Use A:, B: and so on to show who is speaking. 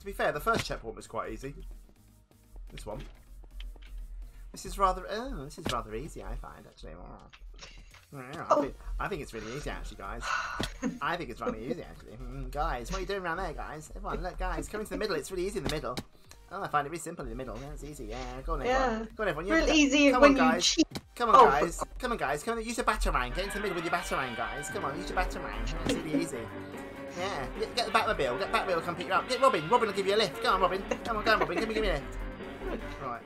A: to be fair, the first checkpoint was quite easy. This one. This is rather. Oh, this is rather easy. I find actually. Yeah, I, think, I think it's really easy actually, guys. I think it's really easy actually. Mm, guys, what are you doing around there, guys? Everyone, look, guys, come into the middle. It's really easy in the middle. Oh, I find it really simple in the middle. Yeah, it's easy. Yeah, go on, everyone.
B: Yeah.
A: Go on, everyone. You-
B: Real easy
A: come
B: when
A: on,
B: you
A: guys.
B: cheat.
A: Come on,
B: Oh,
A: guys. Come on, guys. Come on, use your batarang. Get into the middle with your batarang, guys. Come on, use your batarang. It's really easy. Yeah. Get, get the Batmobile. Get Batmobile come pick you up. Get Robin. Robin will give you a lift. Come on, Robin. Come on, go on, Robin. Give me, give me a lift. Right.